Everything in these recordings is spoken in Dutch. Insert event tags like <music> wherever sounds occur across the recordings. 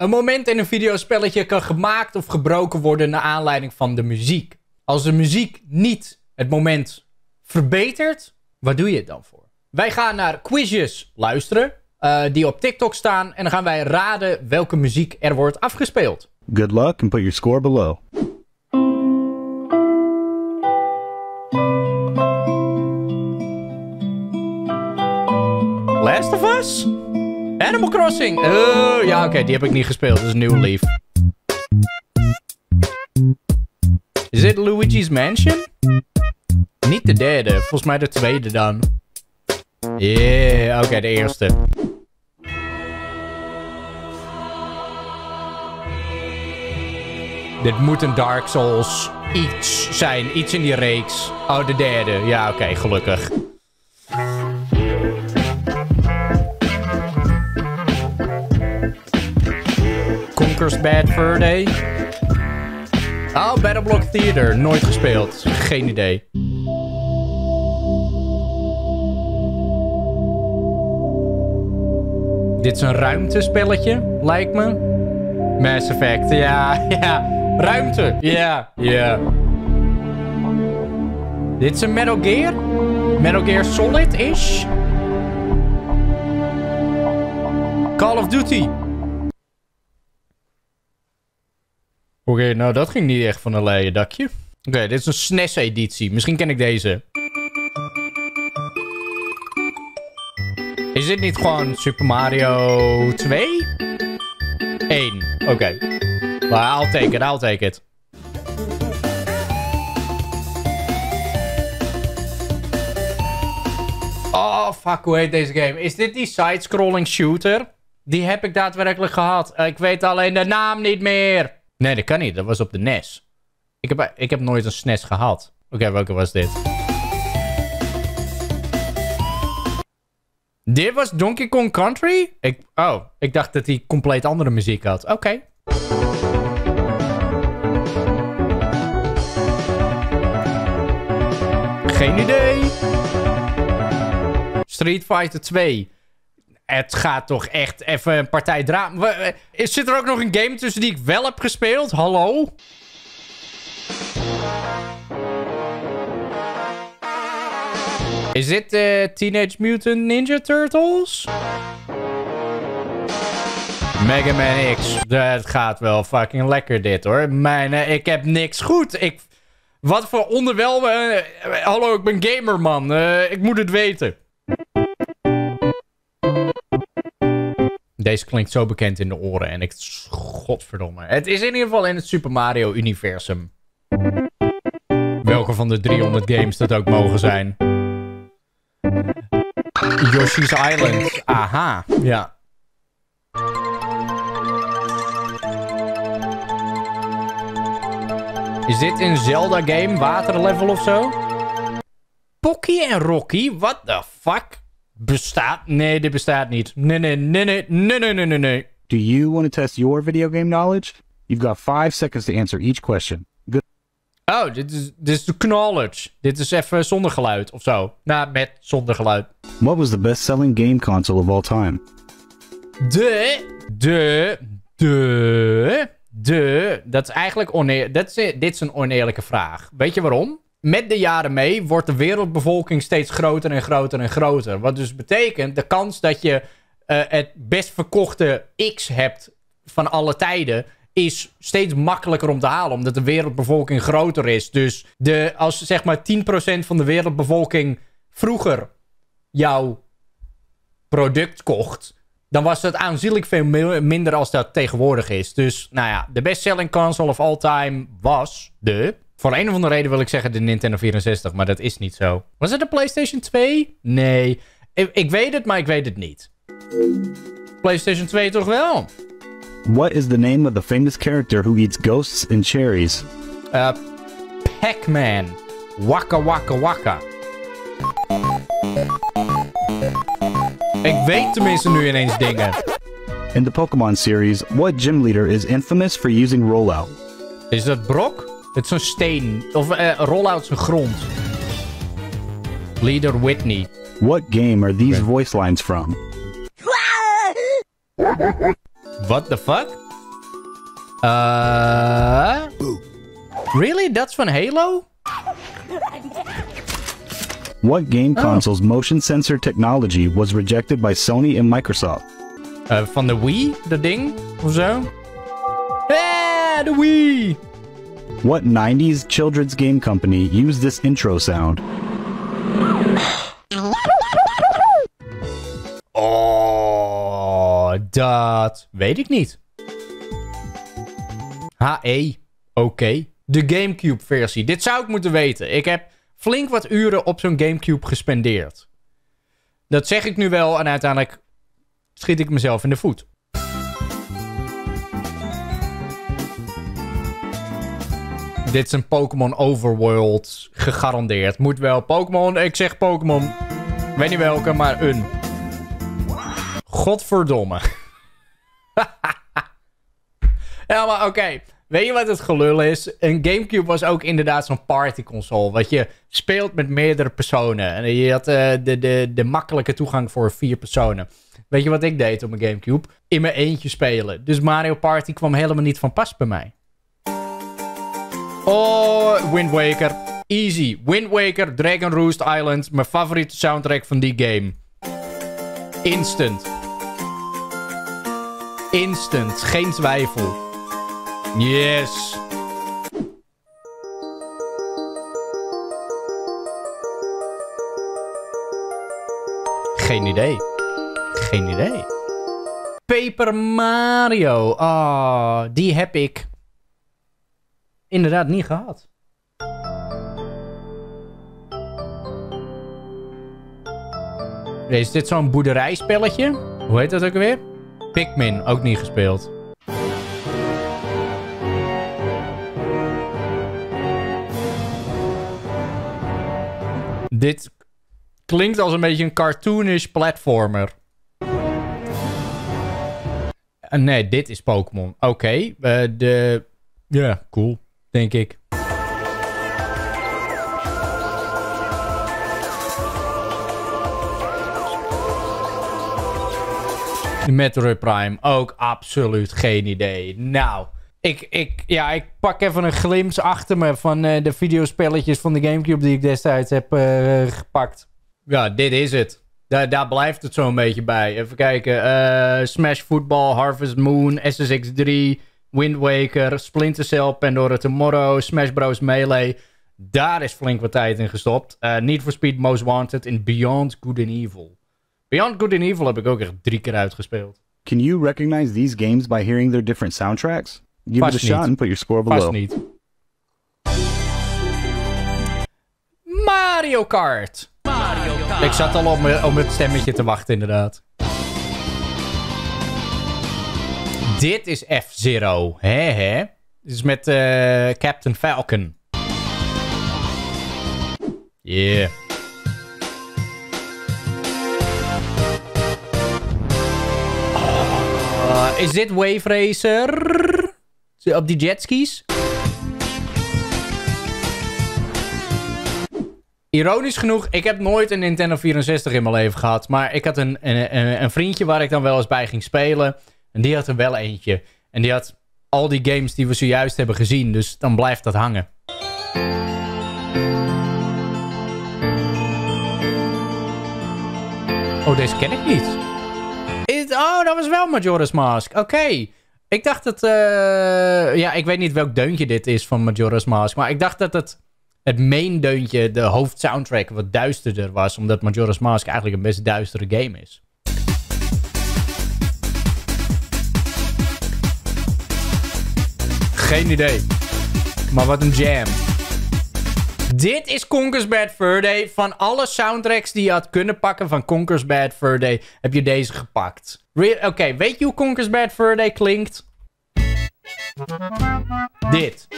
Een moment in een videospelletje kan gemaakt of gebroken worden naar aanleiding van de muziek. Als de muziek niet het moment verbetert, waar doe je het dan voor? Wij gaan naar quizjes luisteren, uh, die op TikTok staan. En dan gaan wij raden welke muziek er wordt afgespeeld. Good luck and put your score below. Last of Us? Animal Crossing. Oh, ja, oké, die heb ik niet gespeeld. Dat is New Leaf. Is dit Luigi's Mansion? Niet de derde, volgens mij de tweede dan. Yeah, oké, de eerste. Dit moet een Dark Souls iets zijn. Iets in die reeks. Oh, de derde. Ja, oké, gelukkig. Bad Fur Day. Oh, Battleblock Theater. Nooit gespeeld. Geen idee. Dit is een ruimtespelletje, lijkt me. Mass Effect, ja, <laughs> ja. Ruimte, ja, ja. Dit is een Metal Gear? Metal Gear Solid-ish? Call of Duty. Oké, nou dat ging niet echt van een leien dakje. Oké, dit is een SNES-editie. Misschien ken ik deze. Is dit niet gewoon Super Mario 2? 1. Oké. Okay. Well, I'll take it, I'll take it. Oh, fuck, hoe heet deze game? Is dit die side-scrolling shooter? Die heb ik daadwerkelijk gehad. Ik weet alleen de naam niet meer. Nee, dat kan niet. Dat was op de NES. Ik heb, ik heb nooit een SNES gehad. Oké, welke was dit? Dit was Donkey Kong Country? Ik, oh, ik dacht dat hij compleet andere muziek had. Oké. Geen idee. Street Fighter 2. Het gaat toch echt even een partij drama. Zit er ook nog een game tussen die ik wel heb gespeeld? Hallo? Is dit uh, Teenage Mutant Ninja Turtles? Mega Man X. Dat gaat wel fucking lekker dit hoor. Mijn, uh, ik heb niks goed. Ik, wat voor onderwel... Uh, hallo, ik ben gamer man. ik moet het weten. Deze klinkt zo bekend in de oren en ik... Godverdomme. Het is in ieder geval in het Super Mario universum. Welke van de 300 games dat ook mogen zijn. Yoshi's Island. Aha, ja. Is dit een Zelda game? Waterlevel of zo? Pocky en Rocky? What the fuck? Bestaat? Nee, dit bestaat niet. Nee, nee, nee, nee, nee, nee, nee, nee, nee. Do you want to test your video game knowledge? You've got five seconds to answer each question. Good. Oh, dit is, dit is de knowledge. Dit is even zonder geluid of zo. Nou, met zonder geluid. What was the best-selling game console of all time? De, de, de, de. Dat is eigenlijk oneerlijk. Dit is een oneerlijke vraag. Weet je waarom? Met de jaren mee wordt de wereldbevolking steeds groter en groter en groter. Wat dus betekent de kans dat je uh, het best verkochte X hebt van alle tijden is steeds makkelijker om te halen, omdat de wereldbevolking groter is. Dus de, als zeg maar 10% van de wereldbevolking vroeger jouw product kocht, dan was het aanzienlijk veel minder als dat tegenwoordig is. Dus nou ja, de best-selling console of all time was de voor een of andere reden wil ik zeggen de Nintendo 64, maar dat is niet zo. Was het de PlayStation 2? Nee. Ik, ik weet het, maar ik weet het niet. PlayStation 2 toch wel? What is the name of the famous character who eats ghosts and cherries? Uh, Pac-Man. Waka waka waka. Ik weet tenminste nu ineens dingen. In the Pokemon series, what gym leader is infamous for using rollout? Is dat Brock? Het is een steen. Of uh, rollout zijn grond. Leader Whitney. What game are these voice lines from? What the fuck? Uh, really? That's van Halo? What game console's motion sensor technology was rejected by Sony and Microsoft? Uh, van de Wii, dat ding? Of zo? Yeah, de Wii! What 90s children's game company used this intro sound? Oh, dat weet ik niet. HE. Oké. De Gamecube versie. Dit zou ik moeten weten. Ik heb flink wat uren op zo'n Gamecube gespendeerd. Dat zeg ik nu wel en uiteindelijk schiet ik mezelf in de voet. Dit is een Pokémon Overworld. Gegarandeerd. Moet wel. Pokémon, ik zeg Pokémon. Weet niet welke, maar een. Godverdomme. <laughs> ja, maar oké. Weet je wat het gelul is? Een Gamecube was ook inderdaad zo'n partyconsole. Wat je speelt met meerdere personen. En je had uh, de, de, de makkelijke toegang voor vier personen. Weet je wat ik deed op mijn Gamecube? In mijn eentje spelen. Dus Mario Party kwam helemaal niet van pas bij mij. Oh, Wind Waker. Easy. Wind Waker, Dragon Roost Island. Mijn favoriete soundtrack van die game. Instant. Instant. Geen twijfel. Yes. Geen idee. Geen idee. Paper Mario. Oh, die heb ik inderdaad niet gehad. Is dit zo'n boerderijspelletje? Hoe heet dat ook weer? Pikmin, ook niet gespeeld. Dit klinkt als een beetje een cartoonish platformer. Uh, nee, dit is Pokémon. Oké, okay, uh, de... Ja, cool, denk ik. De Metroid Prime, ook absoluut geen idee. Nou, ik, ik, ja, ik pak even een glimp achter me van uh, de videospelletjes van de Gamecube die ik destijds heb uh, gepakt. Ja, dit is het. Daar, daar blijft het zo'n beetje bij. Even kijken. Uh, Smash Football, Harvest Moon, SSX3, Wind Waker, Splinter Cell, Pandora Tomorrow, Smash Bros. Melee. Daar is flink wat tijd in gestopt. Need for Speed Most Wanted in Beyond Good and Evil. Beyond Good and Evil heb ik ook echt drie keer uitgespeeld. Can you recognize these games by hearing their different soundtracks? Give Vast it a shot and put your score below. Vast niet. Mario Kart. Mario Kart. Ik zat al op, op het stemmetje te wachten, inderdaad. Dit is F-Zero. Hè, hè? Dit is met uh, Captain Falcon. Yeah. Uh, is dit Wave Racer? Op die jetskis? Ironisch genoeg, ik heb nooit een Nintendo 64 in mijn leven gehad. Maar ik had een, een, een vriendje waar ik dan wel eens bij ging spelen. En die had er wel eentje. En die had al die games die we zojuist hebben gezien. Dus dan blijft dat hangen. Oh, deze ken ik niet. Oh, dat was wel Majora's Mask. Oké. Ik dacht dat... Uh, ja, ik weet niet welk deuntje dit is van Majora's Mask. Maar ik dacht dat het, het main deuntje, de hoofdsoundtrack, wat duisterder was. Omdat Majora's Mask eigenlijk een best duistere game is. Geen idee. Maar wat een jam. Dit is Conker's Bad Fur Day. Van alle soundtracks die je had kunnen pakken van Conker's Bad Fur heb je deze gepakt. Oké, weet je hoe Conker's Bad Fur Day klinkt? Dit.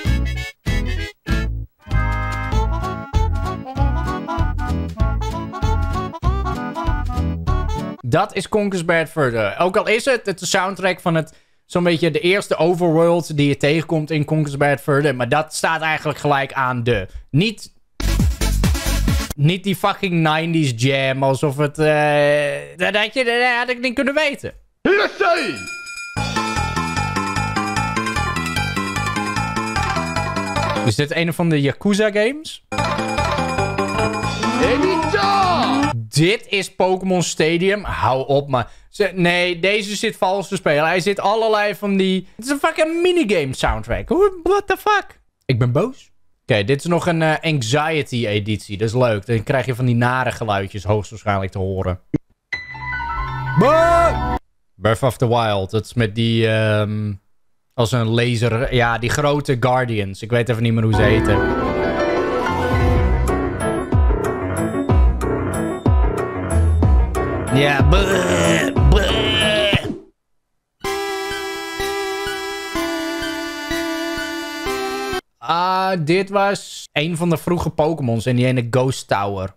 Dat is Conker's Bad Fur. Ook al is het, het de soundtrack van het zo'n beetje de eerste overworld die je tegenkomt in Conquest Bad Further. Maar dat staat eigenlijk gelijk aan de. Niet niet die fucking 90s jam, alsof het... Eh, dat, had je, dat ik niet kunnen weten. Is dit een van de Yakuza games? Dit is Pokémon Stadium. Hou op, maar... Nee, deze zit vals te spelen. Hij zit allerlei van die... Het is een fucking minigame soundtrack. What the fuck? Ik ben boos. Oké, dit is nog een eh, anxiety editie. Dat is leuk. Dan krijg je van die nare geluidjes hoogstwaarschijnlijk te horen. Breath of the Wild. Dat is met die... ehm, als een laser... Ja, die grote Guardians. Ik weet even niet meer hoe ze heten. Ja, bleh. Ah, dit was een van de vroege Pokémons in die ene Ghost Tower.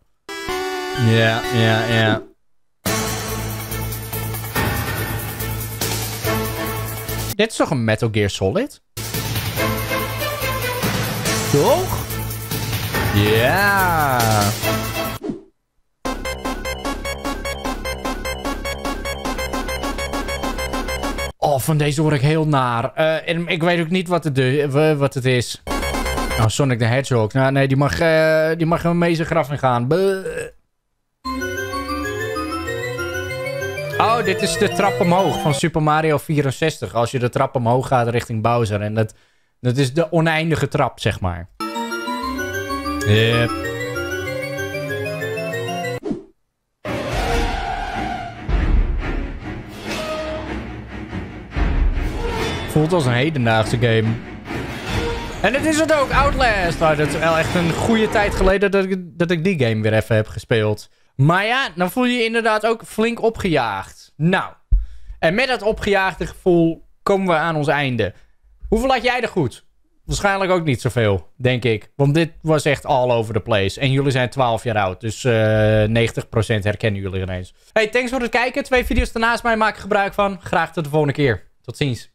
Ja, ja, ja. Dit is toch een Metal Gear Solid? Toch? Ja. Van deze hoor ik heel naar. Eh, en ik weet ook niet wat het, wat het is. Nou, Sonic the Hedgehog. Nou, nee, die mag, eh, die mag mee zijn graf in gaan. Oh, dit is de trap omhoog van Super Mario 64. Als je de trap omhoog gaat richting Bowser. En dat, dat is de oneindige trap, zeg maar. Yep. Voelt als een hedendaagse game. En het is het ook, Outlast. Nou, dat is wel echt een goede tijd geleden dat ik, dat ik die game weer even heb gespeeld. Maar ja, dan voel je je inderdaad ook flink opgejaagd. Nou, en met dat opgejaagde gevoel komen we aan ons einde. Hoeveel had jij er goed? Waarschijnlijk ook niet zoveel, denk ik. Want dit was echt all over the place. En jullie zijn 12 jaar oud, dus eh 90% herkennen jullie ineens. Hey, thanks voor het kijken. Twee video's daarnaast mij maak ik gebruik van. Graag tot de volgende keer. Tot ziens.